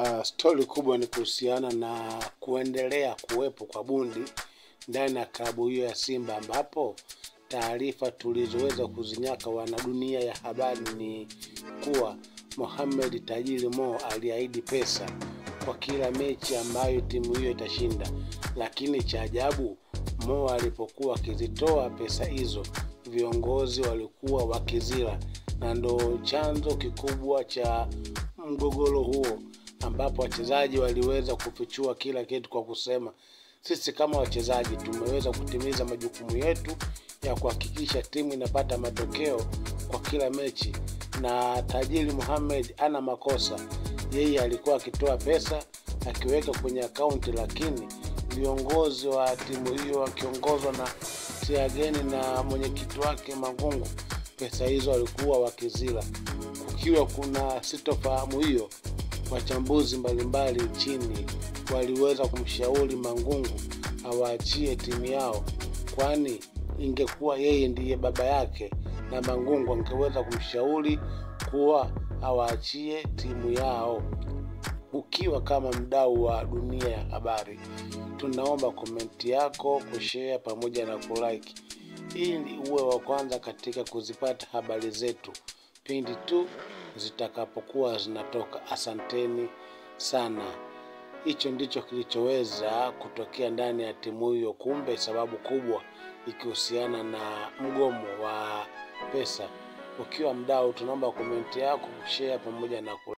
Uh, stori kubwa ni kuhusiana na kuendelea kuwepo kwa bundi ndani ya klabu hiyo ya Simba, ambapo taarifa tulizoweza kuzinyaka wanadunia ya habari ni kuwa Mohamed Tajiri Mo aliahidi pesa kwa kila mechi ambayo timu hiyo itashinda, lakini cha ajabu, Mo alipokuwa akizitoa pesa hizo, viongozi walikuwa wakizila, na ndo chanzo kikubwa cha mgogoro huo ambapo wachezaji waliweza kufichua kila kitu kwa kusema sisi kama wachezaji tumeweza kutimiza majukumu yetu ya kuhakikisha timu inapata matokeo kwa kila mechi, na Tajiri Mohamed ana makosa. Yeye alikuwa akitoa pesa akiweka kwenye akaunti, lakini viongozi wa timu hiyo wakiongozwa na Tiageni na mwenyekiti wake magungu pesa hizo walikuwa wakizila. Kukiwa kuna sitofahamu hiyo wachambuzi mbalimbali nchini waliweza kumshauri Mangungu awaachie timu yao, kwani ingekuwa yeye ndiye baba yake, na Mangungu angeweza kumshauri kuwa awaachie timu yao. Ukiwa kama mdau wa dunia ya habari, tunaomba komenti yako, kushare pamoja na kulike ili uwe wa kwanza katika kuzipata habari zetu pindi tu zitakapokuwa zinatoka. Asanteni sana. Hicho ndicho kilichoweza kutokea ndani ya timu hiyo, kumbe sababu kubwa ikihusiana na mgomo wa pesa. Ukiwa mdau, tunaomba komenti yako, kushare pamoja na